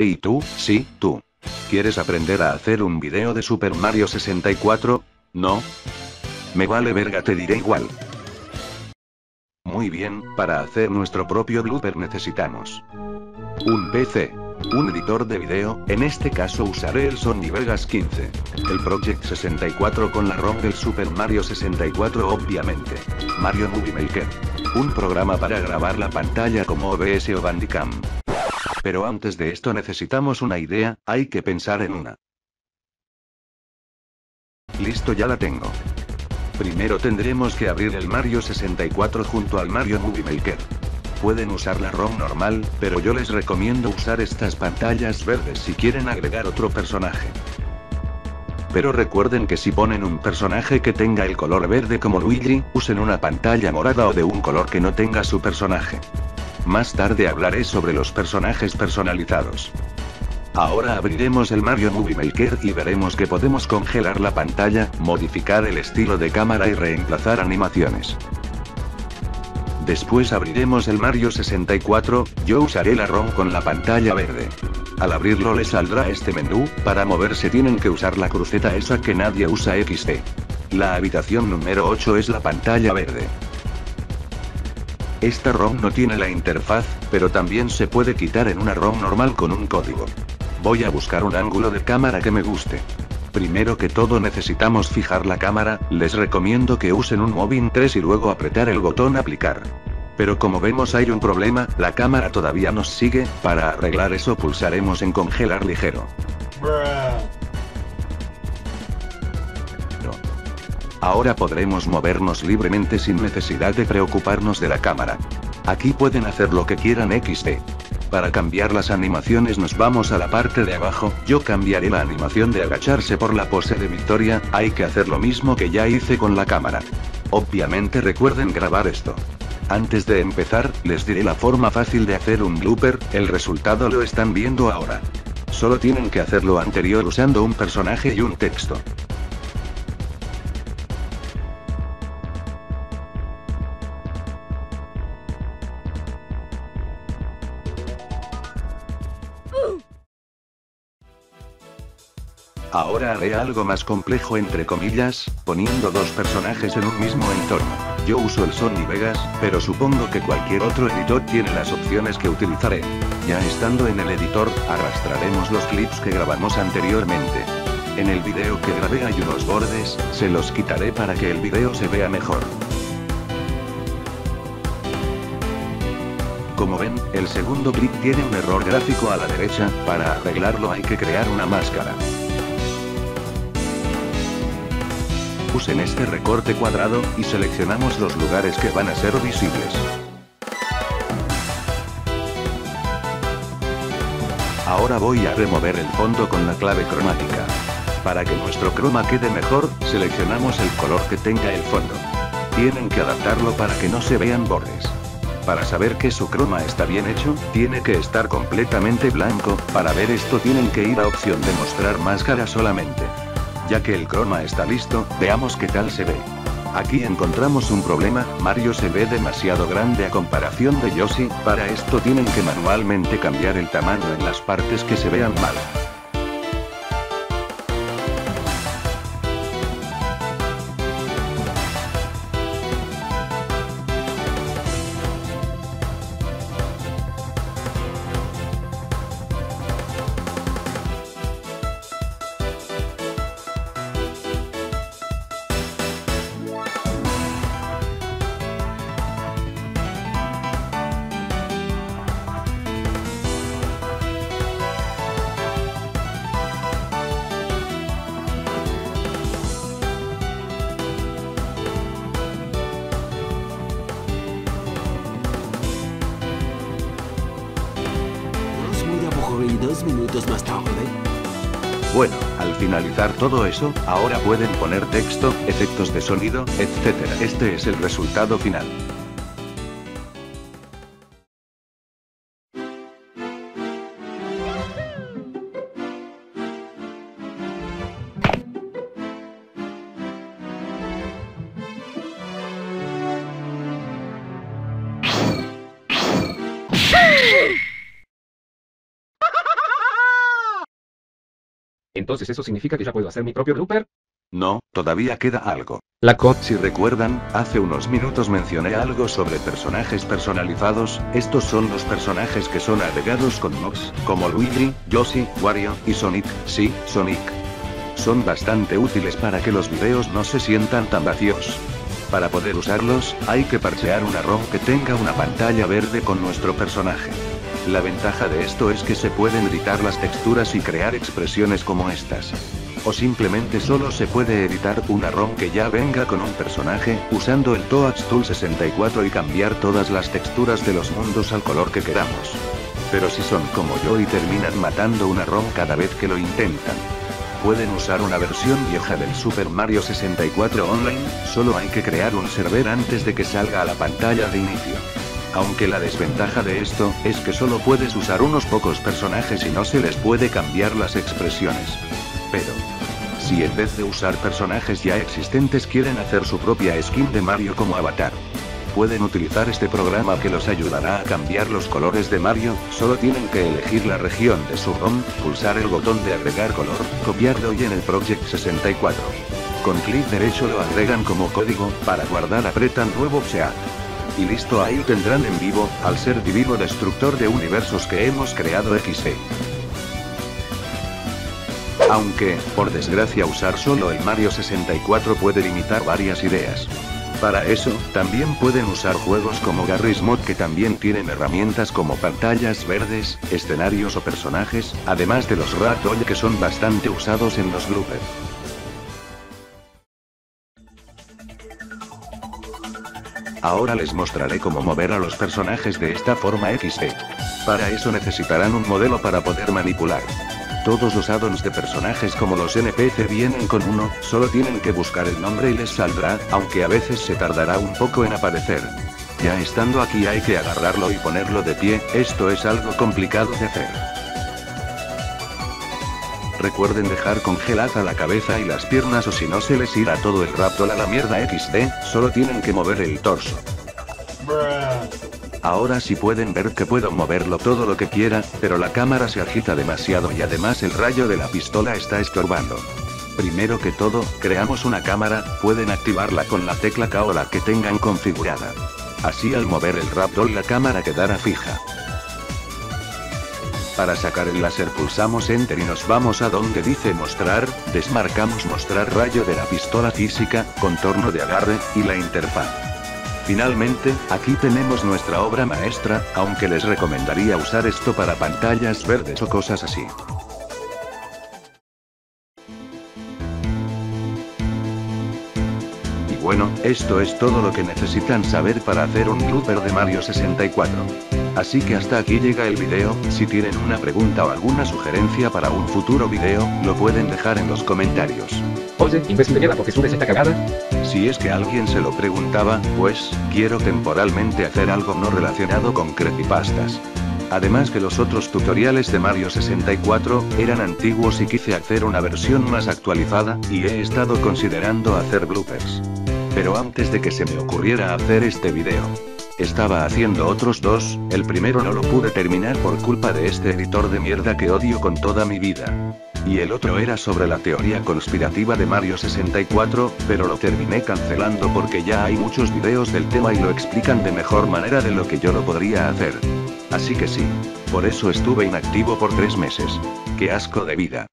Ey tú, sí, tú. ¿Quieres aprender a hacer un video de Super Mario 64? ¿No? Me vale verga, te diré igual. Muy bien, para hacer nuestro propio blooper necesitamos un PC, un editor de video, en este caso usaré el Sony Vegas 15, el Project 64 con la ROM del Super Mario 64 obviamente, Mario Movie Maker, un programa para grabar la pantalla como OBS o Bandicam. Pero antes de esto necesitamos una idea, hay que pensar en una. Listo ya la tengo. Primero tendremos que abrir el Mario 64 junto al Mario Movie Maker. Pueden usar la ROM normal, pero yo les recomiendo usar estas pantallas verdes si quieren agregar otro personaje. Pero recuerden que si ponen un personaje que tenga el color verde como Luigi, usen una pantalla morada o de un color que no tenga su personaje. Más tarde hablaré sobre los personajes personalizados. Ahora abriremos el Mario Movie Maker y veremos que podemos congelar la pantalla, modificar el estilo de cámara y reemplazar animaciones. Después abriremos el Mario 64, yo usaré la ROM con la pantalla verde. Al abrirlo le saldrá este menú, para moverse tienen que usar la cruceta esa que nadie usa XD. La habitación número 8 es la pantalla verde. Esta ROM no tiene la interfaz, pero también se puede quitar en una ROM normal con un código. Voy a buscar un ángulo de cámara que me guste. Primero que todo necesitamos fijar la cámara, les recomiendo que usen un Movin 3 y luego apretar el botón aplicar. Pero como vemos hay un problema, la cámara todavía nos sigue, para arreglar eso pulsaremos en congelar ligero. Ahora podremos movernos libremente sin necesidad de preocuparnos de la cámara. Aquí pueden hacer lo que quieran XD. Para cambiar las animaciones nos vamos a la parte de abajo, yo cambiaré la animación de agacharse por la pose de victoria, hay que hacer lo mismo que ya hice con la cámara. Obviamente recuerden grabar esto. Antes de empezar, les diré la forma fácil de hacer un blooper, el resultado lo están viendo ahora. Solo tienen que hacer lo anterior usando un personaje y un texto. Ahora haré algo más complejo entre comillas, poniendo dos personajes en un mismo entorno. Yo uso el Sony Vegas, pero supongo que cualquier otro editor tiene las opciones que utilizaré. Ya estando en el editor, arrastraremos los clips que grabamos anteriormente. En el video que grabé hay unos bordes, se los quitaré para que el video se vea mejor. Como ven, el segundo clip tiene un error gráfico a la derecha, para arreglarlo hay que crear una máscara. Usen este recorte cuadrado, y seleccionamos los lugares que van a ser visibles. Ahora voy a remover el fondo con la clave cromática. Para que nuestro croma quede mejor, seleccionamos el color que tenga el fondo. Tienen que adaptarlo para que no se vean bordes. Para saber que su croma está bien hecho, tiene que estar completamente blanco, para ver esto tienen que ir a opción de mostrar máscara solamente. Ya que el croma está listo, veamos qué tal se ve. Aquí encontramos un problema, Mario se ve demasiado grande a comparación de Yoshi, para esto tienen que manualmente cambiar el tamaño en las partes que se vean mal. Aburrido, minutos más tarde. Bueno, al finalizar todo eso, ahora pueden poner texto, efectos de sonido, etc. Este es el resultado final. Entonces eso significa que ya puedo hacer mi propio blooper. No, todavía queda algo. La co... Si recuerdan, hace unos minutos mencioné algo sobre personajes personalizados, estos son los personajes que son agregados con mods, como Luigi, Yoshi, Wario, y Sonic, sí, Sonic. Son bastante útiles para que los videos no se sientan tan vacíos. Para poder usarlos, hay que parchear una ROM que tenga una pantalla verde con nuestro personaje. La ventaja de esto es que se pueden editar las texturas y crear expresiones como estas. O simplemente solo se puede editar una ROM que ya venga con un personaje, usando el Toads Tool 64 y cambiar todas las texturas de los mundos al color que queramos. Pero si son como yo y terminan matando una ROM cada vez que lo intentan. Pueden usar una versión vieja del Super Mario 64 Online, solo hay que crear un server antes de que salga a la pantalla de inicio. Aunque la desventaja de esto, es que solo puedes usar unos pocos personajes y no se les puede cambiar las expresiones. Pero, si en vez de usar personajes ya existentes quieren hacer su propia skin de Mario como avatar, pueden utilizar este programa que los ayudará a cambiar los colores de Mario, solo tienen que elegir la región de su ROM, pulsar el botón de agregar color, copiarlo y en el Project 64. Con clic derecho lo agregan como código, para guardar apretan nuevo chat. Y listo ahí tendrán en vivo, al ser divino destructor de universos que hemos creado XE. Aunque, por desgracia usar solo el Mario 64 puede limitar varias ideas. Para eso, también pueden usar juegos como Garry's Mod que también tienen herramientas como pantallas verdes, escenarios o personajes, además de los Ragdoll que son bastante usados en los bloopers. Ahora les mostraré cómo mover a los personajes de esta forma XD. Para eso necesitarán un modelo para poder manipular. Todos los addons de personajes como los NPC vienen con uno, solo tienen que buscar el nombre y les saldrá, aunque a veces se tardará un poco en aparecer. Ya estando aquí hay que agarrarlo y ponerlo de pie, esto es algo complicado de hacer. Recuerden dejar congelada la cabeza y las piernas o si no se les irá todo el raptor a la mierda XD, solo tienen que mover el torso. Ahora sí pueden ver que puedo moverlo todo lo que quiera, pero la cámara se agita demasiado y además el rayo de la pistola está estorbando. Primero que todo, creamos una cámara, pueden activarla con la tecla K o la que tengan configurada. Así al mover el Raptor la cámara quedará fija. Para sacar el láser pulsamos Enter y nos vamos a donde dice mostrar, desmarcamos mostrar rayo de la pistola física, contorno de agarre, y la interfaz. Finalmente, aquí tenemos nuestra obra maestra, aunque les recomendaría usar esto para pantallas verdes o cosas así. Y bueno, esto es todo lo que necesitan saber para hacer un blooper de Mario 64. Así que hasta aquí llega el video, si tienen una pregunta o alguna sugerencia para un futuro video, lo pueden dejar en los comentarios. Oye, imbécil de mierda, ¿por qué subes esta cagada? Si es que alguien se lo preguntaba, pues, quiero temporalmente hacer algo no relacionado con creepypastas. Además que los otros tutoriales de Mario 64 eran antiguos y quise hacer una versión más actualizada, y he estado considerando hacer bloopers. Pero antes de que se me ocurriera hacer este video, estaba haciendo otros dos, el primero no lo pude terminar por culpa de este editor de mierda que odio con toda mi vida. Y el otro era sobre la teoría conspirativa de Mario 64, pero lo terminé cancelando porque ya hay muchos videos del tema y lo explican de mejor manera de lo que yo lo podría hacer. Así que sí. Por eso estuve inactivo por tres meses. Qué asco de vida.